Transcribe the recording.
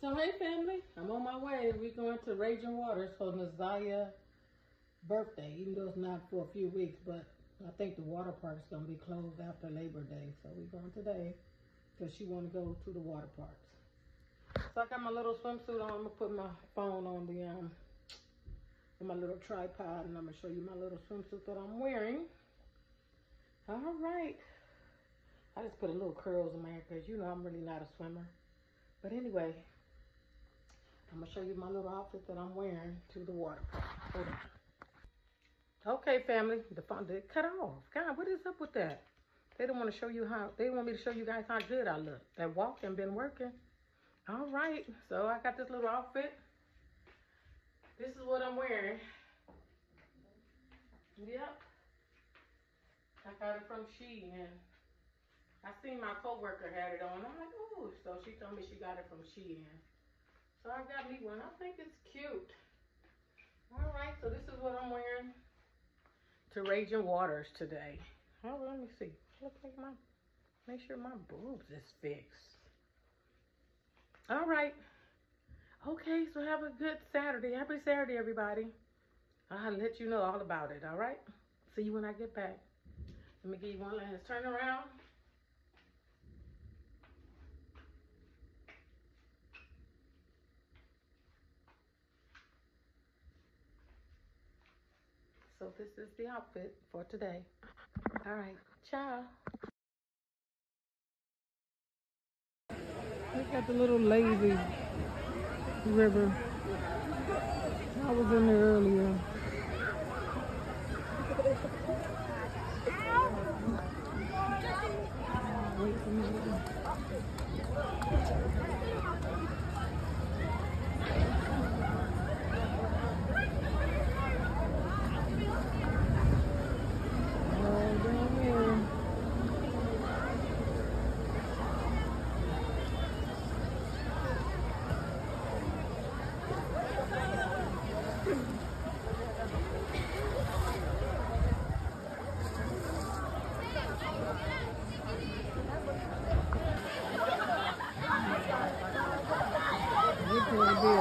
So hey family, I'm on my way. We're going to Raging Waters for Naziah birthday, even though it's not for a few weeks, but I think the water park is gonna be closed after Labor Day. So we're going today because she wanna go to the water parks. So I got my little swimsuit on. I'm gonna put my phone on the um on my little tripod and I'm gonna show you my little swimsuit that I'm wearing. All right. I just put a little curls in my hair because you know I'm really not a swimmer. But anyway, I'm gonna show you my little outfit that I'm wearing to the water. Hold on. Okay, family, the phone did cut off. God, what is up with that? They don't want to show you how, they want me to show you guys how good I look. That walking been working. All right, so I got this little outfit. This is what I'm wearing. Yep. I got it from Shein. I seen my coworker had it on. I'm like, oh, so she told me she got it from Shein. So I got me one. I think it's cute. All right, so this is what I'm wearing to Raging Waters today. Let me see. Look like my, make sure my boobs is fixed. All right. Okay, so have a good Saturday. Happy Saturday, everybody. I'll let you know all about it, all right? See you when I get back. Let me give you one last turn around. So this is the outfit for today. All right, ciao. Look at the little lazy river. I was in there earlier. Wait for me. Look what it is.